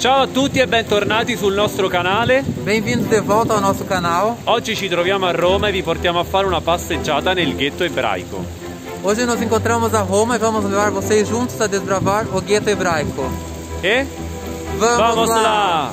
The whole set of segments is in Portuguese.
Ciao a tutti e bentornati sul nostro canale. Bem-vindos de volta ao nosso canal. Oggi ci troviamo a Roma e vi portiamo a fare una passeggiata nel ghetto ebraico. Hoje nos encontramos a Roma e vamos levar vocês juntos a desbravar o gueto hebraico. E? Vamos, Vamos lá! lá!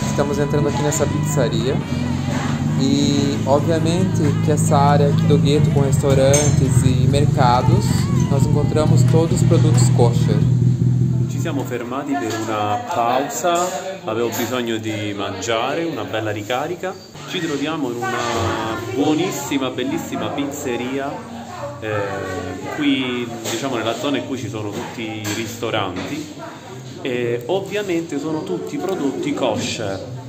Estamos entrando aqui nessa pizzaria e obviamente que essa área aqui do gueto com restaurantes e mercados nós encontramos todos os produtos kosher. Ci siamo fermati per una pausa, avevo bisogno di mangiare, una bella ricarica. Ci troviamo in una buonissima, bellissima pizzeria, eh, qui diciamo nella zona in cui ci sono tutti i ristoranti e ovviamente sono tutti prodotti kosher.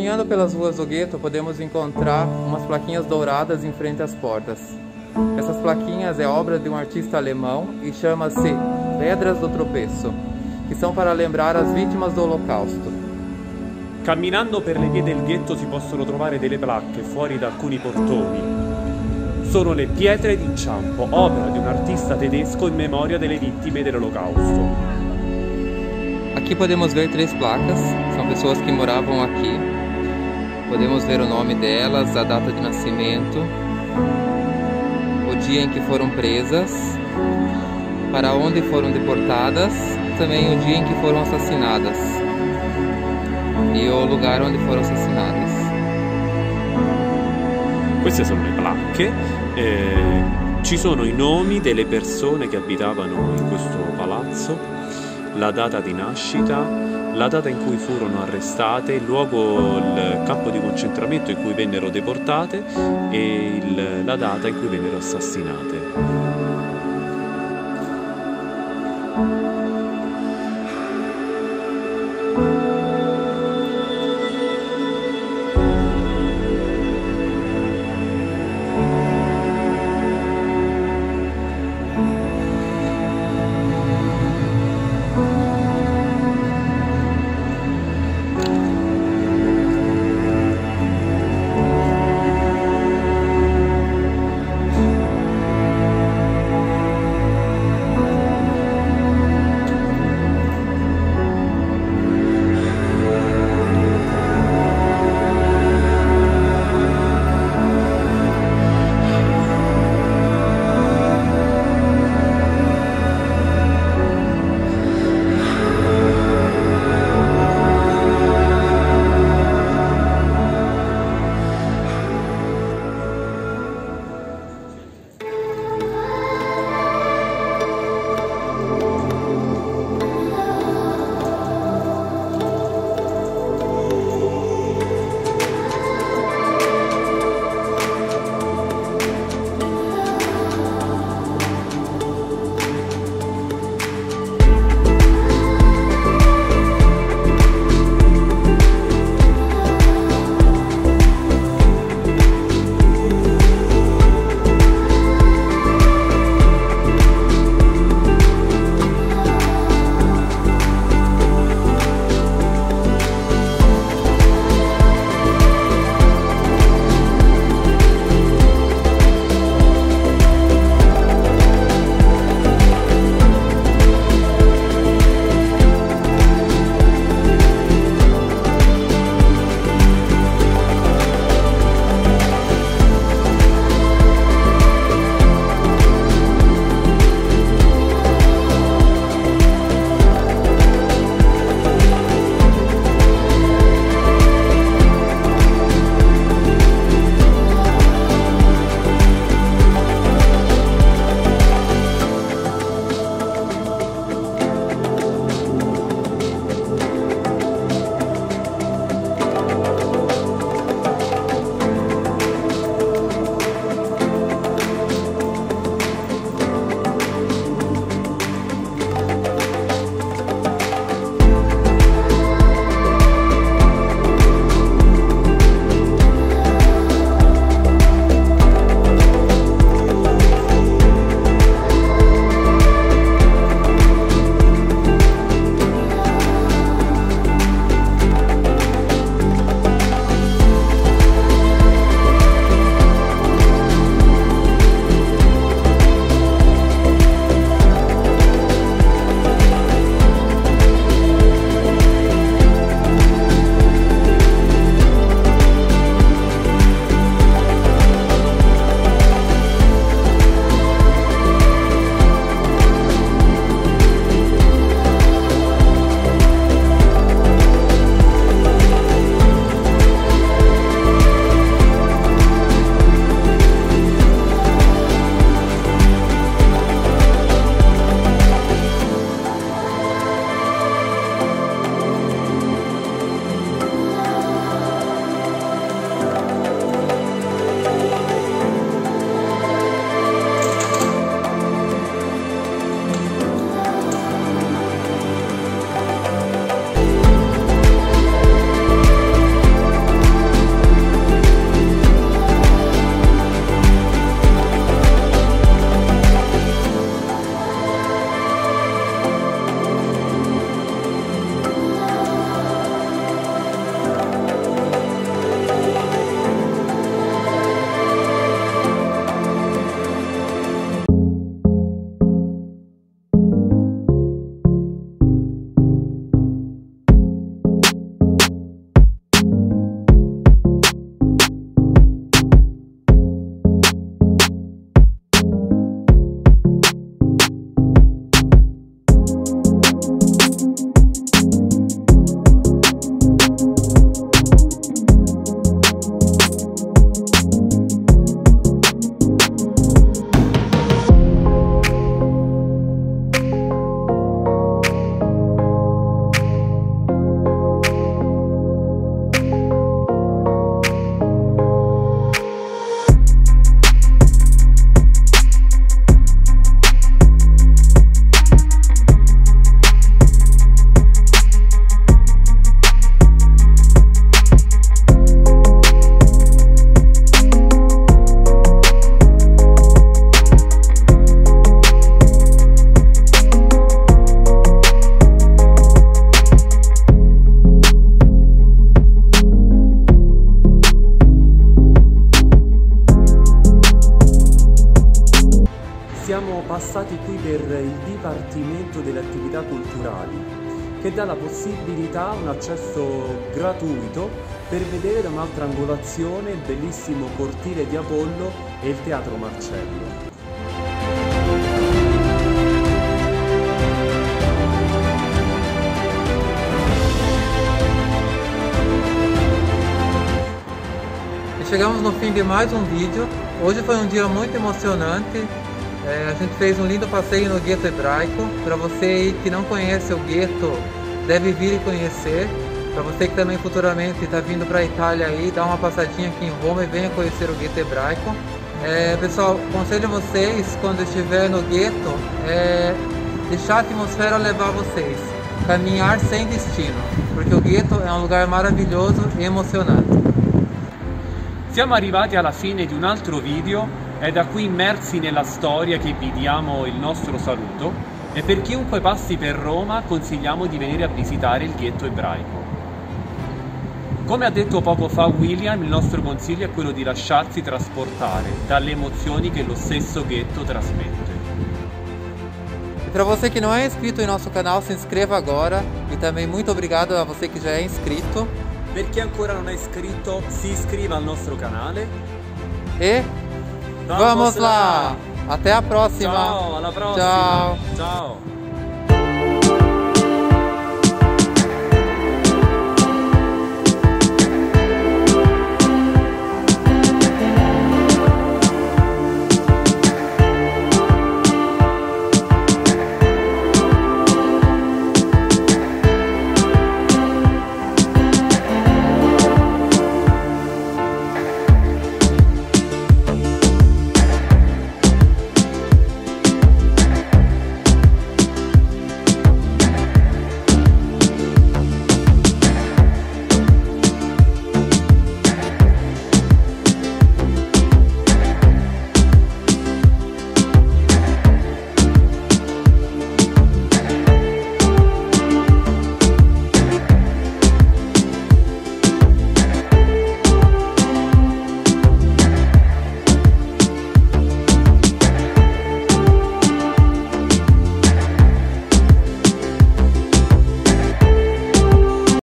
Caminhando pelas ruas do gueto, podemos encontrar umas plaquinhas douradas em frente às portas. Essas plaquinhas é obra de um artista alemão e chama-se Pedras do Tropeço, que são para lembrar as vítimas do Holocausto. Camminando per le vie del ghetto si possono trovare delle placche fuori da alcuni portoni. Sono le pietre d'inciampo, opera di un artista tedesco in memoria delle vittime dell'Olocausto. Aqui podemos ver três placas, são pessoas que moravam aqui. Podemos ver o nome delas, a data de nascimento, o dia em que foram presas, para onde foram deportadas, também o dia em que foram assassinadas e o lugar onde foram assassinadas. Queste sono le placche, eh, ci sono i nomi delle persone che abitavano in questo palazzo la data di nascita, la data in cui furono arrestate, il luogo, il campo di concentramento in cui vennero deportate e il, la data in cui vennero assassinate. Culturali che dà la possibilità, un accesso gratuito per vedere da un'altra angolazione il bellissimo cortile di Apollo e il Teatro Marcello. chegamos no fim de mais um vídeo. Hoje foi um dia muito emocionante. É, a gente fez um lindo passeio no gueto hebraico. Para você que não conhece o gueto, deve vir e conhecer. Para você que também futuramente está vindo para a Itália aí, dá uma passadinha aqui em Roma e venha conhecer o gueto hebraico. É, pessoal, aconselho vocês, quando estiver no gueto, é, deixar a atmosfera levar vocês. Caminhar sem destino, porque o gueto é um lugar maravilhoso e emocionante. Siamo arrivati alla fine di un altro video e da qui immersi nella storia che vi diamo il nostro saluto e per chiunque passi per Roma consigliamo di venire a visitare il ghetto ebraico. Come ha detto poco fa William, il nostro consiglio è quello di lasciarsi trasportare dalle emozioni che lo stesso ghetto trasmette. E para você que não é inscrito em nosso canal, se inscreva agora e também muito obrigado a você que já é inscrito. Per chi ancora non è iscritto, si iscriva al nostro canale. E vamos, vamos lá! Até a próxima! Ciao, alla prossima! Ciao! Ciao!